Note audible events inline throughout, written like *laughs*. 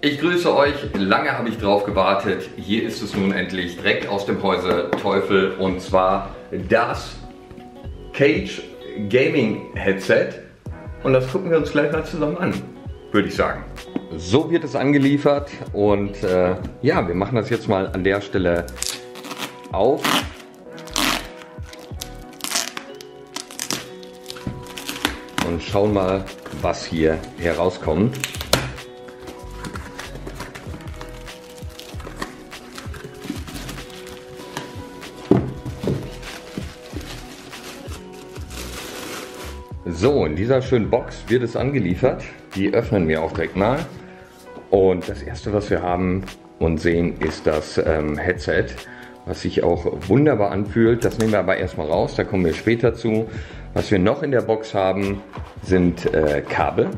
Ich grüße euch, lange habe ich drauf gewartet. Hier ist es nun endlich direkt aus dem Häuser Teufel und zwar das Cage Gaming Headset. Und das gucken wir uns gleich mal zusammen an, würde ich sagen. So wird es angeliefert und äh, ja, wir machen das jetzt mal an der Stelle auf. Und schauen mal, was hier herauskommt. So, in dieser schönen Box wird es angeliefert. Die öffnen wir auch direkt mal. Und das erste, was wir haben und sehen, ist das ähm, Headset, was sich auch wunderbar anfühlt. Das nehmen wir aber erstmal raus, da kommen wir später zu. Was wir noch in der Box haben, sind äh, Kabel.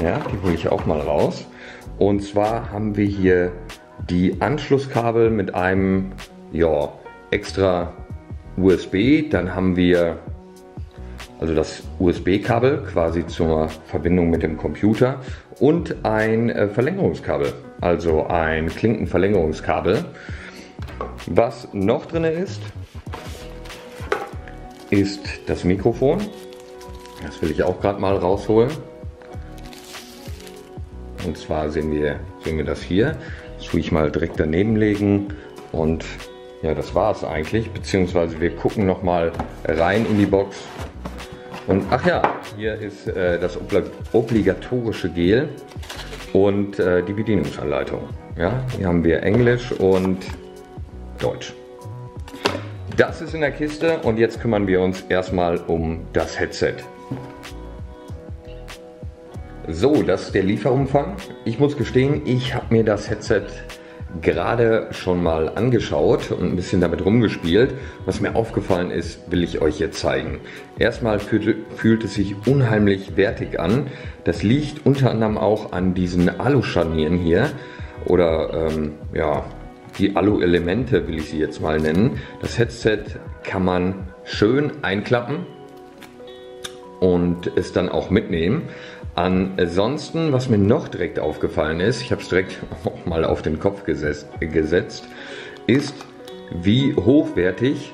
Ja, die hole ich auch mal raus. Und zwar haben wir hier die Anschlusskabel mit einem ja, extra USB. Dann haben wir also das USB-Kabel quasi zur Verbindung mit dem Computer und ein äh, Verlängerungskabel, also ein Klinkenverlängerungskabel. Was noch drin ist, ist das Mikrofon. Das will ich auch gerade mal rausholen. Und zwar sehen wir, sehen wir das hier. Das tue ich mal direkt daneben legen und ja, das war es eigentlich. Beziehungsweise wir gucken noch mal rein in die Box und ach ja, hier ist äh, das obligatorische Gel und äh, die Bedienungsanleitung. Ja, hier haben wir Englisch und Deutsch. Das ist in der Kiste und jetzt kümmern wir uns erstmal um das Headset. So, das ist der Lieferumfang. Ich muss gestehen, ich habe mir das Headset gerade schon mal angeschaut und ein bisschen damit rumgespielt. Was mir aufgefallen ist, will ich euch jetzt zeigen. Erstmal fühlt, fühlt es sich unheimlich wertig an. Das liegt unter anderem auch an diesen Alu-Scharnieren hier oder ähm, ja, die Alu-Elemente will ich sie jetzt mal nennen. Das Headset kann man schön einklappen und es dann auch mitnehmen. Ansonsten, was mir noch direkt aufgefallen ist, ich habe es direkt *laughs* auch mal auf den Kopf gesetzt, gesetzt, ist, wie hochwertig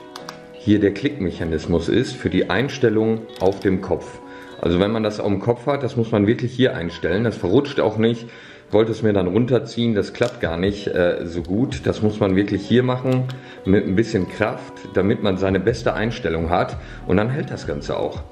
hier der Klickmechanismus ist für die Einstellung auf dem Kopf. Also wenn man das auf dem Kopf hat, das muss man wirklich hier einstellen. Das verrutscht auch nicht. Ich wollte es mir dann runterziehen, das klappt gar nicht äh, so gut. Das muss man wirklich hier machen mit ein bisschen Kraft, damit man seine beste Einstellung hat. Und dann hält das Ganze auch.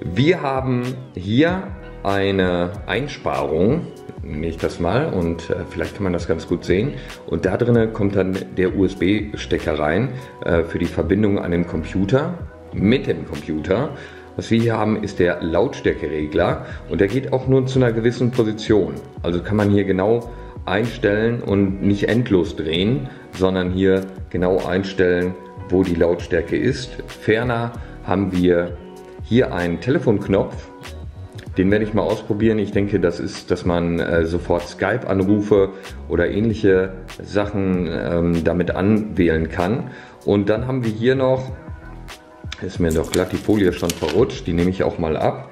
Wir haben hier eine Einsparung, nehme ich das mal und äh, vielleicht kann man das ganz gut sehen. Und da drinnen kommt dann der USB-Stecker rein äh, für die Verbindung an den Computer mit dem Computer. Was wir hier haben, ist der Lautstärkeregler und der geht auch nur zu einer gewissen Position. Also kann man hier genau einstellen und nicht endlos drehen, sondern hier genau einstellen, wo die Lautstärke ist. Ferner haben wir hier einen Telefonknopf, den werde ich mal ausprobieren. Ich denke, das ist, dass man äh, sofort Skype-Anrufe oder ähnliche Sachen ähm, damit anwählen kann. Und dann haben wir hier noch, ist mir doch glatt die Folie schon verrutscht, die nehme ich auch mal ab.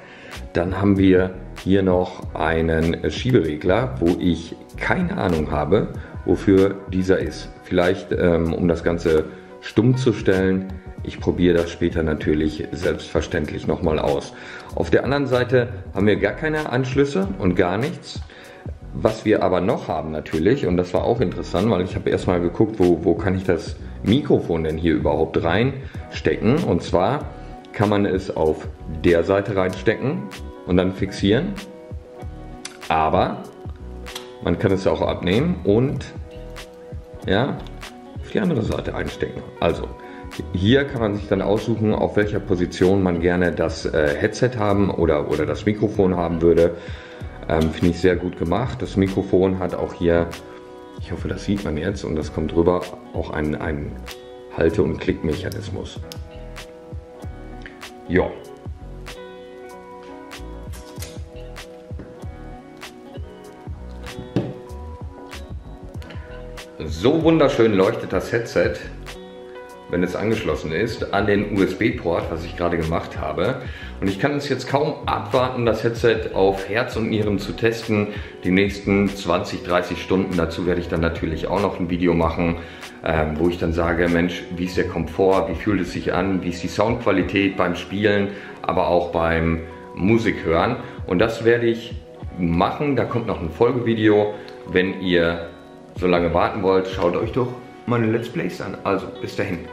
Dann haben wir hier noch einen Schieberegler, wo ich keine Ahnung habe, wofür dieser ist. Vielleicht ähm, um das Ganze stumm zu stellen. Ich probiere das später natürlich selbstverständlich nochmal aus. Auf der anderen Seite haben wir gar keine Anschlüsse und gar nichts. Was wir aber noch haben natürlich, und das war auch interessant, weil ich habe erstmal geguckt, wo, wo kann ich das Mikrofon denn hier überhaupt reinstecken. Und zwar kann man es auf der Seite reinstecken und dann fixieren. Aber man kann es auch abnehmen und ja, auf die andere Seite einstecken. Also hier kann man sich dann aussuchen, auf welcher Position man gerne das äh, Headset haben oder, oder das Mikrofon haben würde. Ähm, Finde ich sehr gut gemacht. Das Mikrofon hat auch hier, ich hoffe, das sieht man jetzt und das kommt drüber, auch einen, einen Halte- und Klickmechanismus. Ja. So wunderschön leuchtet das Headset wenn es angeschlossen ist, an den USB-Port, was ich gerade gemacht habe. Und ich kann es jetzt kaum abwarten, das Headset auf Herz und Nieren zu testen. Die nächsten 20, 30 Stunden. Dazu werde ich dann natürlich auch noch ein Video machen, ähm, wo ich dann sage, Mensch, wie ist der Komfort, wie fühlt es sich an, wie ist die Soundqualität beim Spielen, aber auch beim Musik hören. Und das werde ich machen. Da kommt noch ein Folgevideo. Wenn ihr so lange warten wollt, schaut euch doch meine Let's Plays an. Also, bis dahin.